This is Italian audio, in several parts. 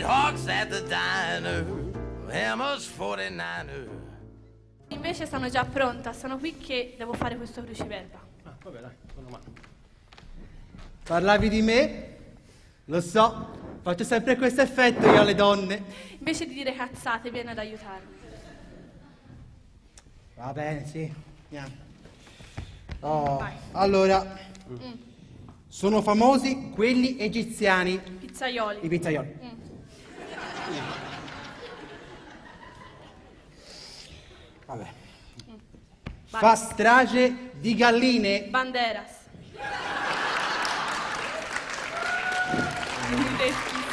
Nighthawks at the diner. Emma's 49er. Invece sono già pronta, sono qui che devo fare questo cruciverba. Ah, vabbè, dai, sono mano. Parlavi di me? Lo so, faccio sempre questo effetto io alle donne. Invece di dire cazzate, vieni ad aiutarmi. Va bene, sì. Andiamo. Oh, Vai. allora, sono famosi quelli egiziani, i Pizzaioli. pizzaioli. Vabbè. Vai. Fa strage di galline. Banderas.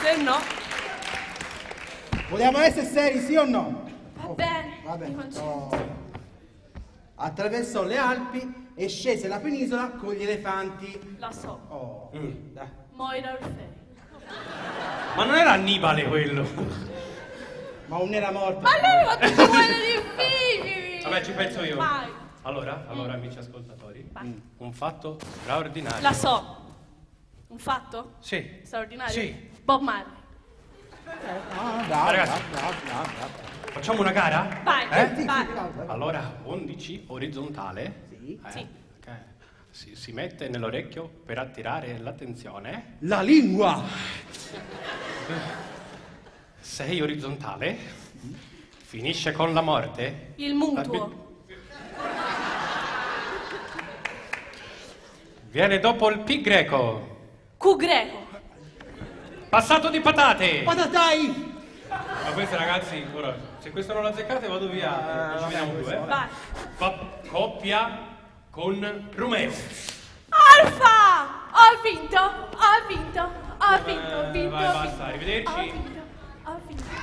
Se no, Vogliamo essere seri, sì o no? va bene. Vabbè. Mi concentro. oh. Attraversò le Alpi e scese la penisola con gli elefanti. La so. Oh, Mm. Moira Orfei. Ma non era Annibale quello. Ma non era morto. Ma lui ha fatto quelle difficili. Vabbè, ci penso io. Vai. Allora, allora, amici ascoltatori, Vai. un fatto straordinario. La so. Un fatto? Sì. Straordinario? Sì. Bob Marley. Ah, bravo, Ragazzi. bravo, bravo, bravo. Facciamo una gara? Vai, Eh? vai. Allora, 11 orizzontale. Sì. Eh, Sì. ok. Si, si mette nell'orecchio per attirare l'attenzione. La lingua! 6 orizzontale. Finisce con la morte. Il mutuo. Viene dopo il Pi greco. Q greco. Passato di patate. Patatai! Ma questi ragazzi, ora, se questo non lo azzeccate vado via. Ci vediamo due. eh. Vai. Fa- coppia con Romeo. Alfa! vai, basta, arrivederci. Ho finito, ho finito.